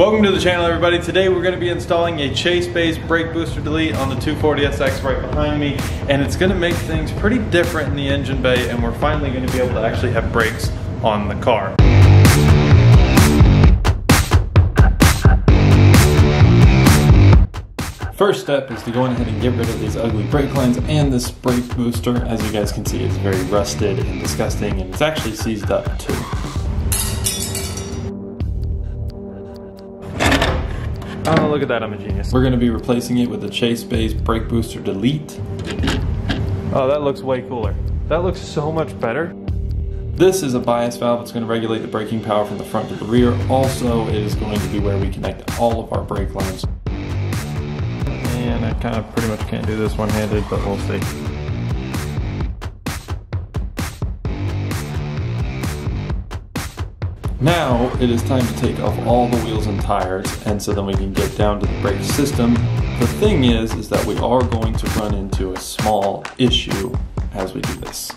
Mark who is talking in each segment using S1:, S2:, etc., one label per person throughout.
S1: Welcome to the channel everybody. Today we're going to be installing a Chase Bays brake booster delete on the 240SX right behind me and it's going to make things pretty different in the engine bay and we're finally going to be able to actually have brakes on the car. First step is to go ahead and get rid of these ugly brake lines and this brake booster. As you guys can see, it's very rusted and disgusting and it's actually seized up too. Oh, look at that, I'm a genius. We're gonna be replacing it with a Chase Bays brake booster delete. Oh, that looks way cooler. That looks so much better. This is a bias valve. It's going to regulate the braking power from the front to the rear. Also, it is going to be where we connect all of our brake lines. And I kind of pretty much can't do this one-handed, but we'll see. Now it is time to take off all the wheels and tires and so then we can get down to the brake system. The thing is, is that we are going to run into a small issue as we do this.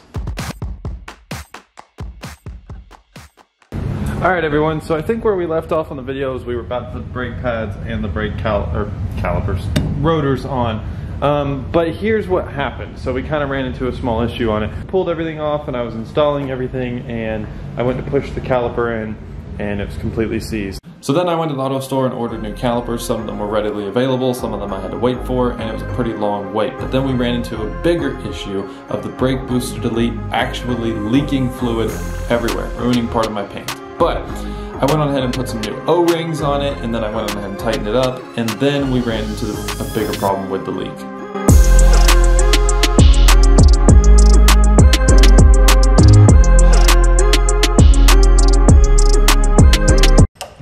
S1: Alright everyone, so I think where we left off on the video is we were about the brake pads and the brake cal or calipers, rotors on. Um, but here's what happened. So we kind of ran into a small issue on it. Pulled everything off and I was installing everything and I went to push the caliper in and it's completely seized. So then I went to the auto store and ordered new calipers. Some of them were readily available, some of them I had to wait for, and it was a pretty long wait. But then we ran into a bigger issue of the brake booster delete actually leaking fluid everywhere, ruining part of my paint. But I went on ahead and put some new O-rings on it, and then I went on ahead and tightened it up, and then we ran into a bigger problem with the leak.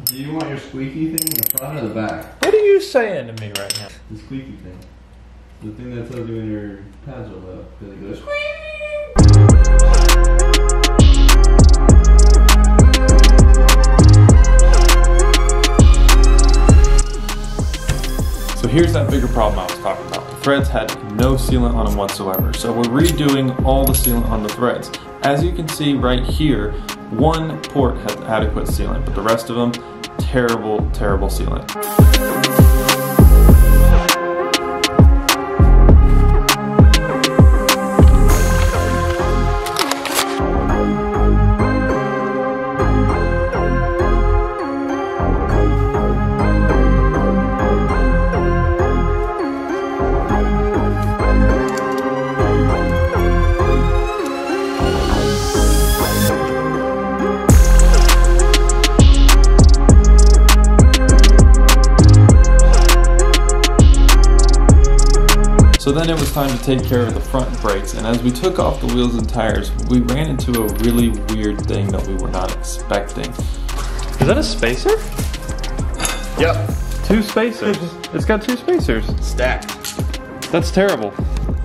S2: Do you want your squeaky thing in the front or the back?
S1: What are you saying to me right now?
S2: The squeaky thing. The thing that tells you when your pads are low. Because it goes
S1: here's that bigger problem I was talking about. The threads had no sealant on them whatsoever. So we're redoing all the sealant on the threads. As you can see right here, one port has adequate sealant, but the rest of them, terrible, terrible sealant. So then it was time to take care of the front brakes, and as we took off the wheels and tires, we ran into a really weird thing that we were not expecting. Is that a spacer?
S2: Yep.
S1: Two spacers. it's got two spacers.
S2: Stacked.
S1: That's terrible.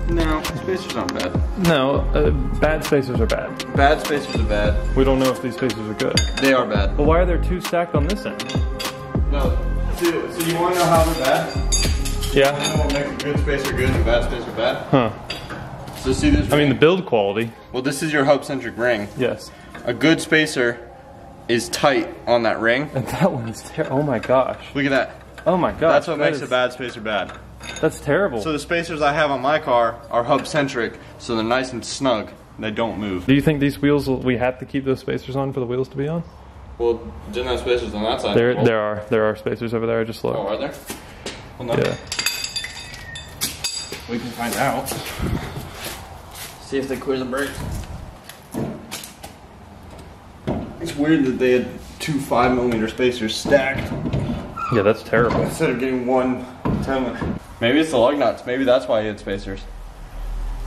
S2: No, spacers aren't bad.
S1: No, uh, bad spacers are bad.
S2: Bad spacers are bad.
S1: We don't know if these spacers are good.
S2: They are bad.
S1: But why are there two stacked on this end?
S2: No. So, so you want to know how they're bad?
S1: Yeah.
S2: You know what makes a good spacer good and bad spacer bad?
S1: Huh.
S2: So see this?
S1: I mean, the build quality.
S2: well, this is your hub-centric ring.
S1: Yes.
S2: A good spacer is tight on that ring.
S1: And that one is terrible. Oh my gosh.
S2: Look at that.
S1: Oh my gosh.
S2: That's what
S1: that
S2: makes
S1: is-
S2: a bad spacer bad.
S1: That's terrible.
S2: So the spacers I have on my car are hub-centric, so they're nice and snug. They don't move.
S1: Do you think these wheels will, we have to keep those spacers on for the wheels to be on?
S2: Well, didn't have spacers on that side.
S1: There,
S2: Well,
S1: there are there are spacers over there. I just looked.
S2: Oh, are there? Well, no.
S1: Yeah.
S2: We can find out. See if they clear the brakes. It's weird that they had two five millimeter spacers stacked
S1: Yeah, that's terrible.
S2: instead of getting one 10. Maybe it's the lug nuts. Maybe that's why he had spacers.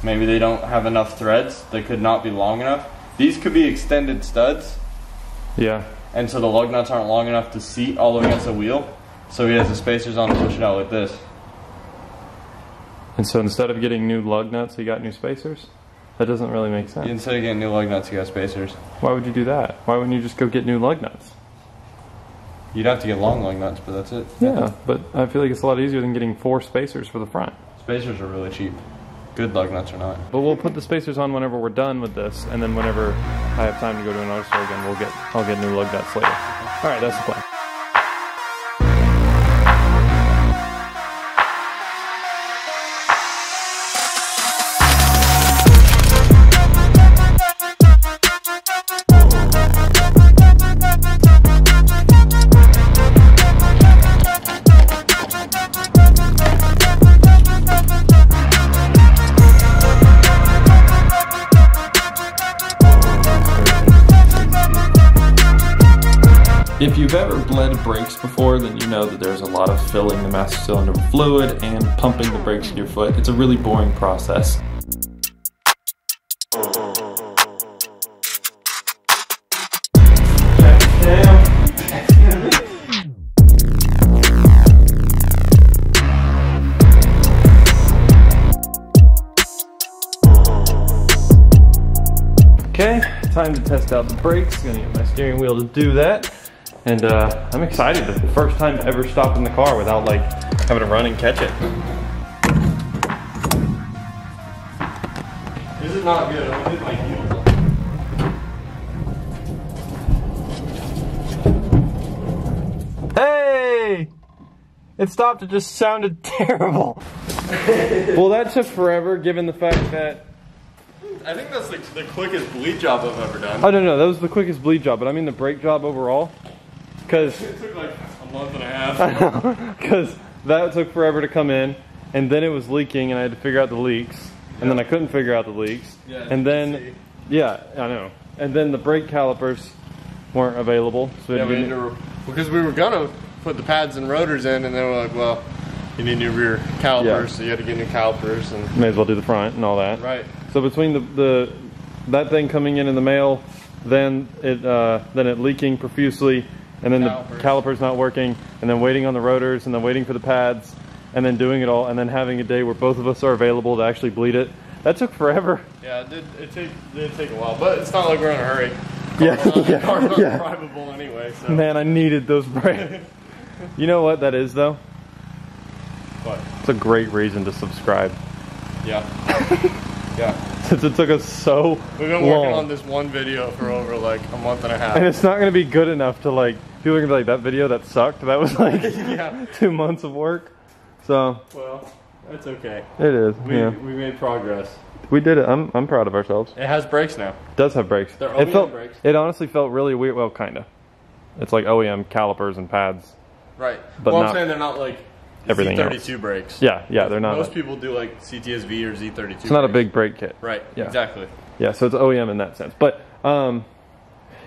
S2: Maybe they don't have enough threads. They could not be long enough. These could be extended studs,
S1: Yeah.
S2: and so the lug nuts aren't long enough to seat all the way against the wheel. So he has the spacers on to push it out like this.
S1: And so instead of getting new lug nuts, he got new spacers. That doesn't really make sense.
S2: Instead of getting new lug nuts, he got spacers.
S1: Why would you do that? Why wouldn't you just go get new lug nuts?
S2: You'd have to get long lug nuts, but that's it.
S1: Yeah, but I feel like it's a lot easier than getting four spacers for the front.
S2: Spacers are really cheap. Good lug nuts or not.
S1: But we'll put the spacers on whenever we're done with this, and then whenever I have time to go to another store again, we'll get I'll get new lug nuts later. All right, that's the plan. You've ever bled brakes before, then you know that there's a lot of filling the master cylinder with fluid and pumping the brakes to your foot. It's a really boring process. Okay, time to test out the brakes. Gonna get my steering wheel to do that. And uh, I'm excited. It's the first time ever stopping the car without like having to run and catch it.
S2: This is not good. I'm gonna hit my heels.
S1: Hey! It stopped, it just sounded terrible. well, that took forever given the fact that.
S2: I think that's like the quickest bleed job I've ever done.
S1: I don't know, that was the quickest bleed job, but I mean the brake job overall. Because
S2: It took like a month and a half.
S1: because that took forever to come in, and then it was leaking, and I had to figure out the leaks, and then I couldn't figure out the leaks,
S2: Yeah,
S1: and then
S2: see.
S1: yeah, I know, and then the brake calipers weren't available, so
S2: Yeah, we had to, because we were gonna put the pads and rotors in, and then we're like, well, you need new rear calipers,
S1: Yeah.
S2: so you had to get new calipers, and
S1: may as well do the front and all that.
S2: right.
S1: So between the, the that thing coming in in the mail, then it uh, then it leaking profusely, and then
S2: Calipers.
S1: the calipers not working, and then waiting on the rotors, and then waiting for the pads, and then doing it all, and then having a day where both of us are available to actually bleed it. That took forever.
S2: Yeah, it did. It take did take a while, but it's not like we're in a hurry.
S1: Yeah,
S2: Car's
S1: yeah,
S2: car's
S1: yeah.
S2: drivable anyway. So.
S1: Man, I needed those brakes. you know what that is though?
S2: But
S1: It's a great reason to subscribe.
S2: yeah, yeah.
S1: Since it took us so
S2: We've been
S1: long.
S2: working on this one video for over like a month and a half.
S1: And it's not gonna be good enough to like people are gonna be like that video that sucked. That was like
S2: yeah.
S1: two months of work. So
S2: Well, that's okay.
S1: it is.
S2: We
S1: yeah.
S2: we made progress.
S1: We did it. I'm I'm proud of ourselves.
S2: It has brakes now.
S1: It does have brakes.
S2: They're
S1: it
S2: OEM
S1: felt
S2: brakes.
S1: it honestly felt really weird. Well, kinda. It's like OEM calipers and pads.
S2: Right.
S1: But
S2: well, I'm saying they're not like
S1: everything
S2: Z32 brakes.
S1: Yeah, yeah, they're not.
S2: Most people do like CTSV or Z32.
S1: it's not a big brake kit.
S2: Right.
S1: Yeah.
S2: Exactly.
S1: Yeah, so it's OEM in that sense. But um,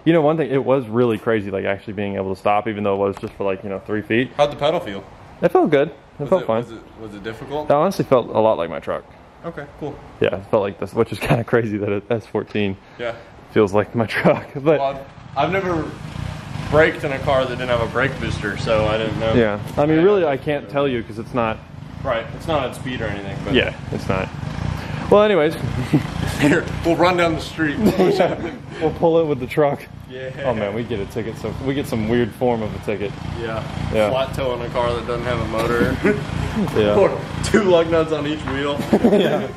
S1: you know, one thing it was really crazy, like actually being able to stop, even though it was just for like you know three feet.
S2: How'd the pedal feel?
S1: It felt good. It
S2: Was
S1: felt
S2: it,
S1: fine.
S2: Was it, was it difficult?
S1: That honestly felt a lot like my truck.
S2: Okay. Cool.
S1: Yeah, it felt like this, which is kind of crazy that it S14
S2: Yeah.
S1: feels like my truck. But
S2: Well, I've, I've never braked in a car that didn't have a brake booster, so I didn't know.
S1: yeah, I mean, really, I can't tell you because it's not.
S2: Right. It's not at speed or anything. But
S1: Yeah, it's not. Well, anyways,
S2: Here, we'll run down the street.
S1: we'll pull it with the truck.
S2: yeah.
S1: Oh man, we get a ticket. So we get some weird form of a ticket.
S2: Yeah.
S1: Yeah.
S2: Flat tow in a car that doesn't have a motor.
S1: Yeah.
S2: or two lug nuts on each wheel. yeah.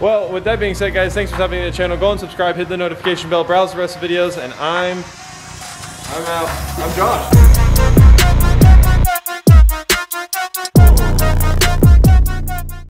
S1: Well, with that being said, guys, thanks for stopping by the channel. Go and subscribe, hit the notification bell, browse the rest of the videos, and I'm
S2: I'm out. I'm Josh.